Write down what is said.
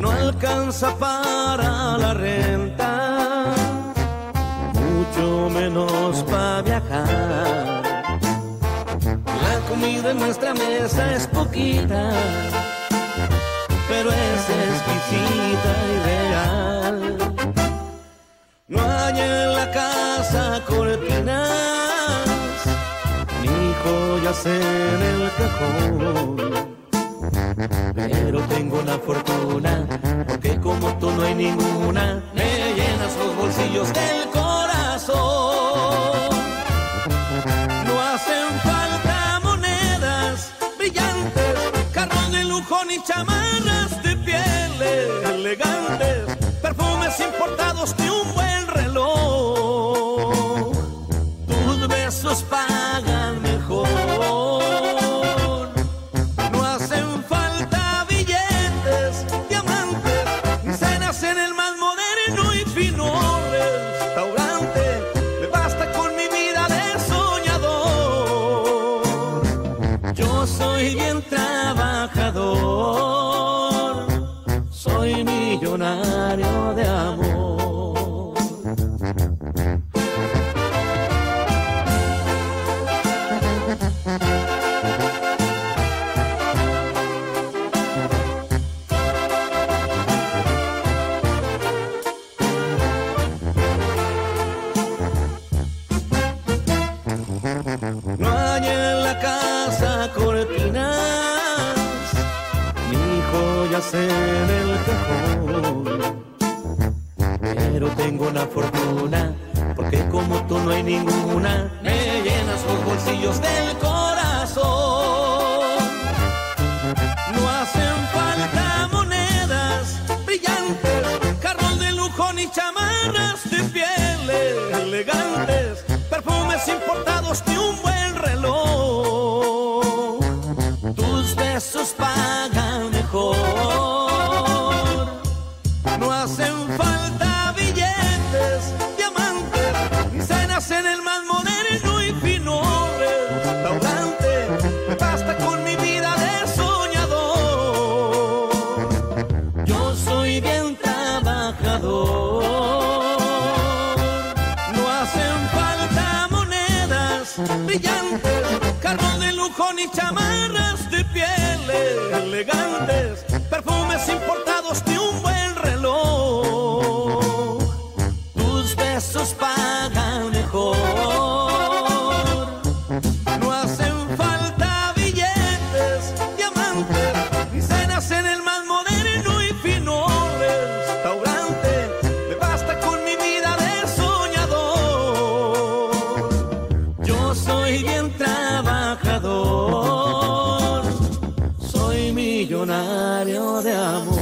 no alcanza para la renta, mucho menos para viajar. La comida en nuestra mesa es poquita, pero es exquisita y real. No hay en la casa cortinas, ni joyas en el cajón pero tengo una fortuna, porque como tú no hay ninguna, me llenas los bolsillos del corazón. No hacen falta monedas brillantes, carros de lujo ni chamarras de piel elegantes, perfumes importados ni un buen reloj. Trabajador, en el cajón. Pero tengo una fortuna, porque como tú no hay ninguna, me llenas los bolsillos del corazón. No hacen falta monedas brillantes, carros de lujo ni chamarras de piel elegantes, perfumes importados ni un buen reloj. Tus besos pagan brillantes, carros de lujo ni chamarras de piel elegantes, perfumes importados millonario de amor.